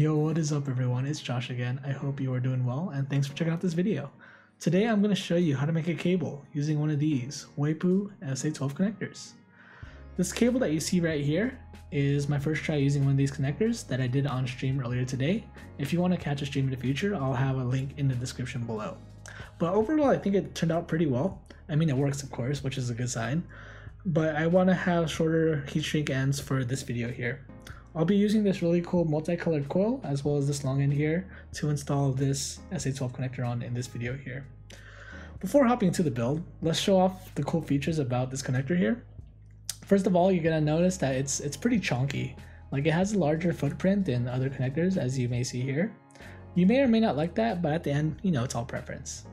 Yo, what is up everyone? It's Josh again. I hope you are doing well and thanks for checking out this video. Today I'm going to show you how to make a cable using one of these WEIPU SA12 connectors. This cable that you see right here is my first try using one of these connectors that I did on stream earlier today. If you want to catch a stream in the future, I'll have a link in the description below. But overall, I think it turned out pretty well. I mean, it works of course, which is a good sign. But I want to have shorter heat shrink ends for this video here. I'll be using this really cool multicolored coil as well as this long end here to install this SA12 connector on in this video here. Before hopping into the build, let's show off the cool features about this connector here. First of all, you're gonna notice that it's it's pretty chunky. Like it has a larger footprint than other connectors as you may see here. You may or may not like that, but at the end, you know, it's all preference.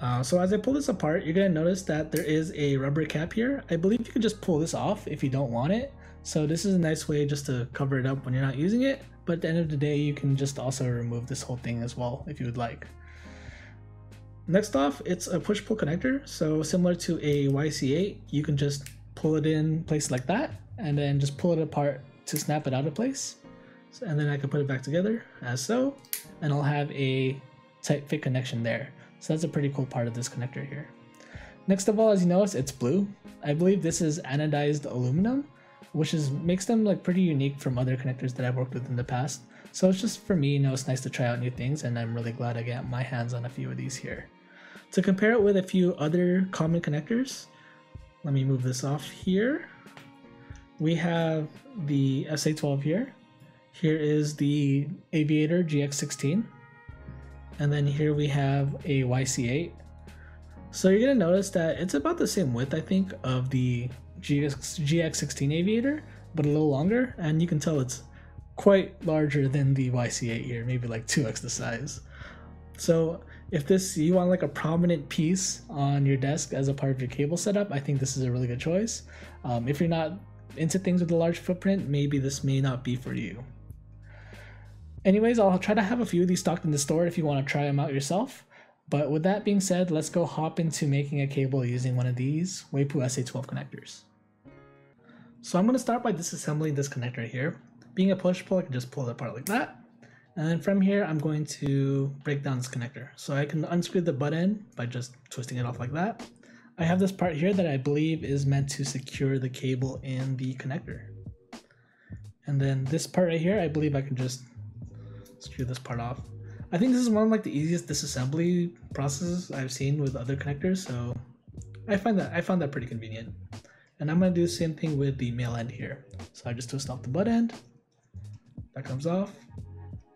Uh, so as I pull this apart, you're gonna notice that there is a rubber cap here. I believe you can just pull this off if you don't want it, so this is a nice way just to cover it up when you're not using it, but at the end of the day, you can just also remove this whole thing as well if you would like. Next off, it's a push-pull connector, so similar to a YC8, you can just pull it in place like that, and then just pull it apart to snap it out of place. So, and then I can put it back together as so, and I'll have a tight fit connection there. So that's a pretty cool part of this connector here. Next of all, as you notice, it's blue. I believe this is anodized aluminum, which is makes them like pretty unique from other connectors that I've worked with in the past. So it's just for me, you know, it's nice to try out new things and I'm really glad I got my hands on a few of these here. To compare it with a few other common connectors, let me move this off here. We have the SA12 here. Here is the Aviator GX16. And then here we have a YC8. So you're gonna notice that it's about the same width, I think, of the GX, GX16 Aviator, but a little longer, and you can tell it's quite larger than the YC8 here, maybe like 2x the size. So if this you want like a prominent piece on your desk as a part of your cable setup, I think this is a really good choice. Um, if you're not into things with a large footprint, maybe this may not be for you. Anyways, I'll try to have a few of these stocked in the store if you want to try them out yourself. But with that being said, let's go hop into making a cable using one of these WEIPU SA12 connectors. So I'm going to start by disassembling this connector here. Being a push pull, I can just pull it apart like that. And then from here, I'm going to break down this connector. So I can unscrew the butt end by just twisting it off like that. I have this part here that I believe is meant to secure the cable in the connector. And then this part right here, I believe I can just screw this part off. I think this is one of like the easiest disassembly processes I've seen with other connectors, so I find that I found that pretty convenient. And I'm to do the same thing with the male end here. So I just twist off the butt end, that comes off,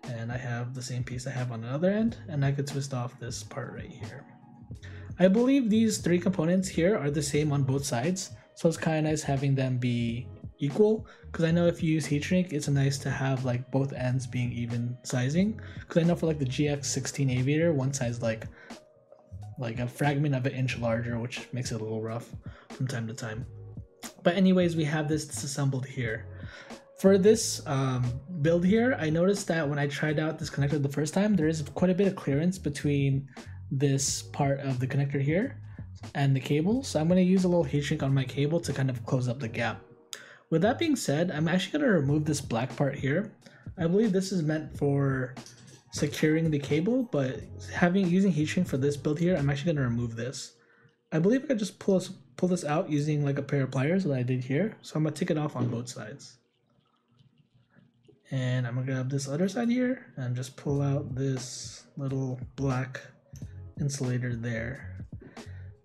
and I have the same piece I have on the other end, and I could twist off this part right here. I believe these three components here are the same on both sides, so it's kind of nice having them be equal. Because I know if you use heat shrink it's nice to have like both ends being even sizing. Because I know for like the GX16 aviator one side's like like a fragment of an inch larger which makes it a little rough from time to time but anyways, we have this disassembled here. For this um, build here, I noticed that when I tried out this connector the first time, there is quite a bit of clearance between this part of the connector here and the cable. So I'm going to use a little heat shrink on my cable to kind of close up the gap. With that being said, I'm actually going to remove this black part here. I believe this is meant for securing the cable, but having using heat shrink for this build here, I'm actually going to remove this. I believe I could just pull pull this out using like a pair of pliers that I did here. So I'm gonna take it off on both sides. And I'm gonna grab this other side here and just pull out this little black insulator there.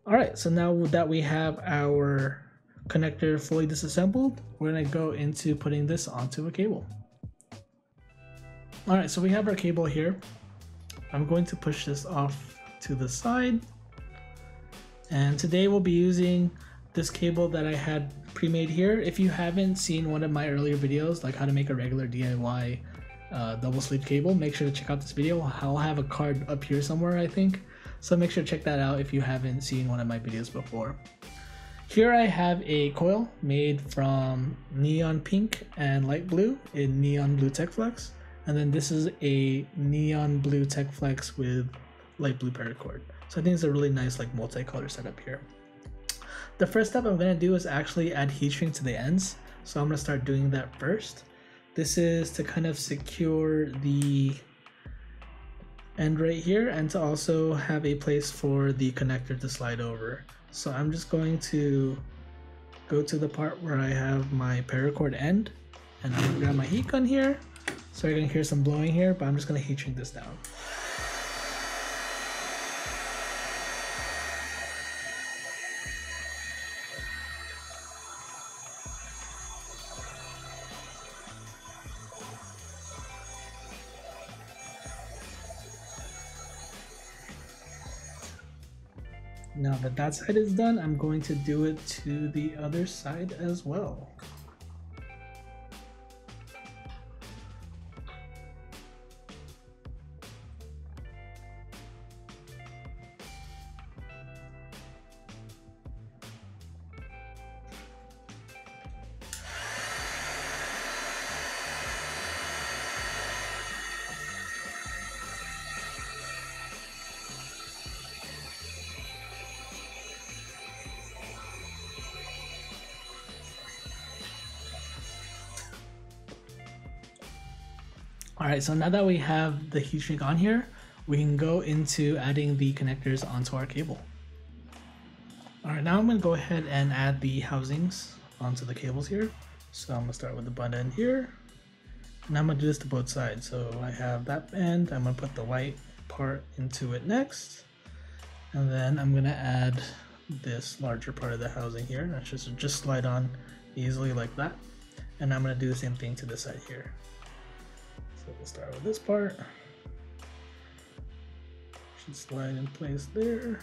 All right, so now that we have our connector fully disassembled, we're gonna go into putting this onto a cable. All right, so we have our cable here. I'm going to push this off to the side and today we'll be using this cable that I had pre-made here. If you haven't seen one of my earlier videos, like how to make a regular DIY uh, double sleeve cable, make sure to check out this video. I'll have a card up here somewhere, I think. So make sure to check that out if you haven't seen one of my videos before. Here I have a coil made from neon pink and light blue in neon blue Tech-Flex. And then this is a neon blue Tech-Flex with light blue paracord. So I think it's a really nice like multicolor setup here. The first step I'm to do is actually add heat shrink to the ends. So I'm to start doing that first. This is to kind of secure the end right here and to also have a place for the connector to slide over. So I'm just going to go to the part where I have my paracord end and I'm gonna grab my heat gun here. So you're gonna hear some blowing here, but I'm just gonna heat shrink this down. That that side is done, I'm going to do it to the other side as well. All right, so now that we have the heat shrink on here, we can go into adding the connectors onto our cable. All right, now I'm gonna go ahead and add the housings onto the cables here. So I'm gonna start with the butt end here. And I'm gonna do this to both sides. So I have that end, I'm gonna put the white part into it next. And then I'm gonna add this larger part of the housing here. That's should just slide on easily like that. And I'm gonna do the same thing to this side here. So we'll start with this part. Should slide in place there.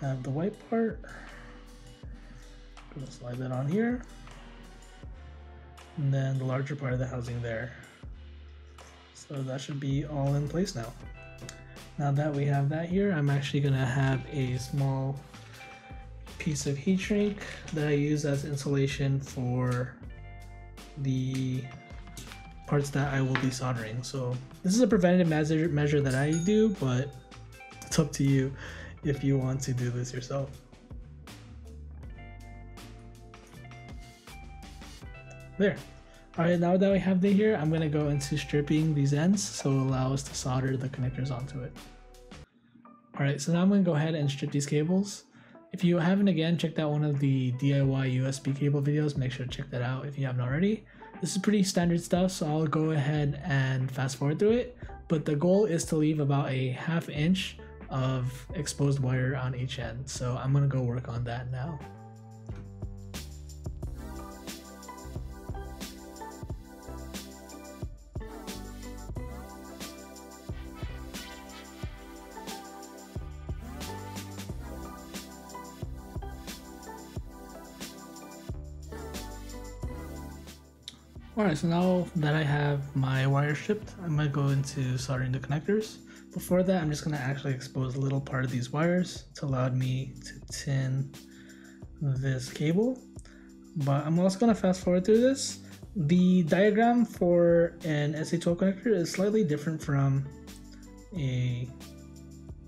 Have the white part. Gonna slide that on here. And then the larger part of the housing there. So that should be all in place now. Now that we have that here, I'm actually gonna have a small piece of heat shrink that I use as insulation for the parts that I will be soldering. So this is a preventative measure, measure that I do, but it's up to you if you want to do this yourself. There. Alright, now that we have the here, I'm gonna go into stripping these ends so it'll allow us to solder the connectors onto it. Alright, so now I'm gonna go ahead and strip these cables. If you haven't again checked out one of the DIY USB cable videos, make sure to check that out if you haven't already. This is pretty standard stuff, so I'll go ahead and fast forward through it. But the goal is to leave about a half inch of exposed wire on each end. So I'm gonna go work on that now. Alright, so now that I have my wire stripped, I'm going to go into soldering the connectors. Before that, I'm just going to actually expose a little part of these wires to allow me to tin this cable. But I'm also going to fast forward through this. The diagram for an SA12 connector is slightly different from a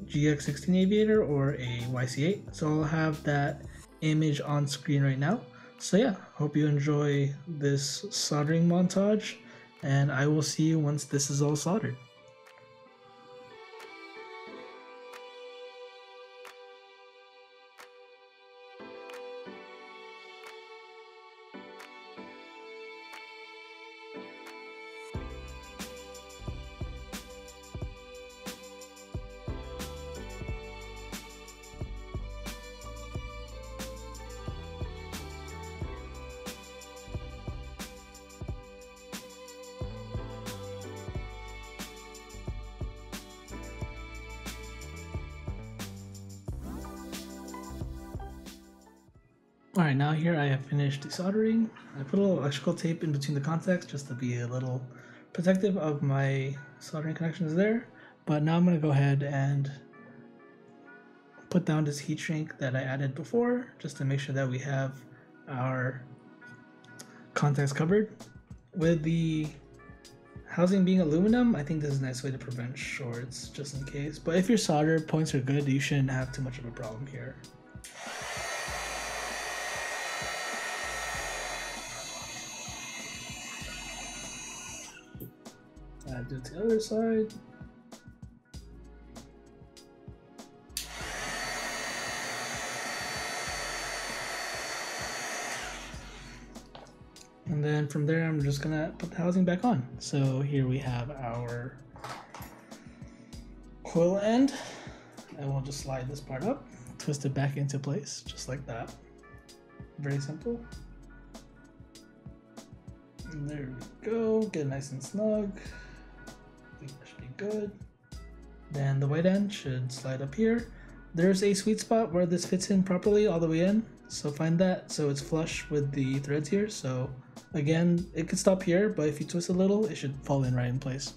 GX16 aviator or a YC8. So I'll have that image on screen right now. So yeah, hope you enjoy this soldering montage and I will see you once this is all soldered. Alright, now here I have finished soldering. I put a little electrical tape in between the contacts just to be a little protective of my soldering connections there. But now I'm going to go ahead and put down this heat shrink that I added before just to make sure that we have our contacts covered. With the housing being aluminum, I think this is a nice way to prevent shorts just in case. But if your solder points are good, you shouldn't have too much of a problem here. Do the other side. And then from there, I'm just gonna put the housing back on. So here we have our coil end. And we'll just slide this part up, twist it back into place, just like that. Very simple. And there we go, get nice and snug. Good. Then the white end should slide up here. There's a sweet spot where this fits in properly all the way in. So find that so it's flush with the threads here. So again, it could stop here, but if you twist a little, it should fall in right in place.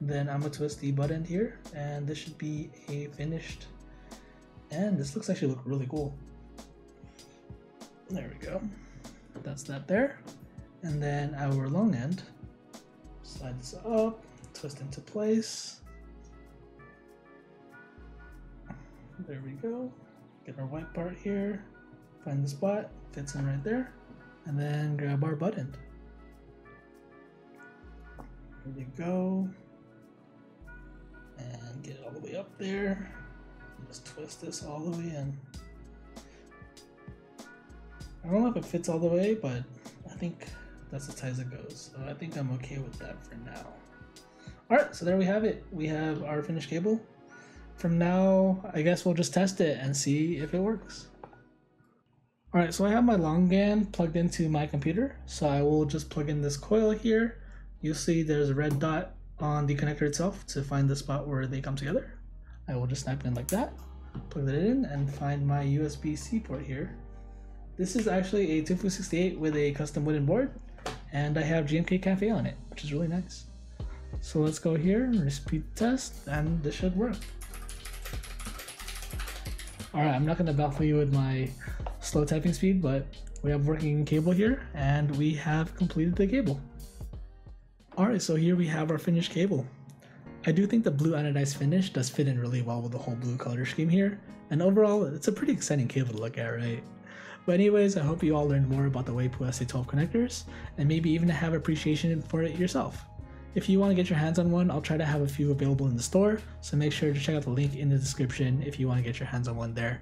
Then I'm gonna twist the butt end here and this should be a finished and this looks actually look really cool. There we go. That's that there. And then our long end, slide this up, twist into place. There we go. Get our white part here, find the spot, fits in right there, and then grab our butt end. There we go. And get it all the way up there. Just twist this all the way in. I don't know if it fits all the way, but I think that's as tight as it goes. So I think I'm okay with that for now. Alright, so there we have it. We have our finished cable. From now, I guess we'll just test it and see if it works. Alright, so I have my long GAN plugged into my computer. So I will just plug in this coil here. You'll see there's a red dot on the connector itself to find the spot where they come together. I will just snap it in like that, plug that in, and find my USB-C port here. This is actually a Tofu 68 with a custom wooden board, and I have GMK Cafe on it, which is really nice. So let's go here, repeat test, and this should work. Alright, I'm not to baffle you with my slow typing speed, but we have working cable here, and we have completed the cable. Alright, so here we have our finished cable. I do think the blue anodized finish does fit in really well with the whole blue color scheme here, and overall, it's a pretty exciting cable to look at, right? But anyways, I hope you all learned more about the WEIPU SA12 connectors, and maybe even have appreciation for it yourself. If you want to get your hands on one, I'll try to have a few available in the store, so make sure to check out the link in the description if you want to get your hands on one there.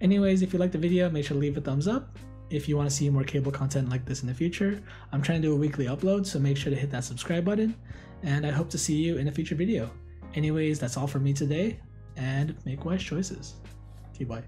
Anyways, if you liked the video, make sure to leave a thumbs up. If you want to see more cable content like this in the future, I'm trying to do a weekly upload, so make sure to hit that subscribe button and I hope to see you in a future video. Anyways, that's all for me today, and make wise choices. Okay, bye.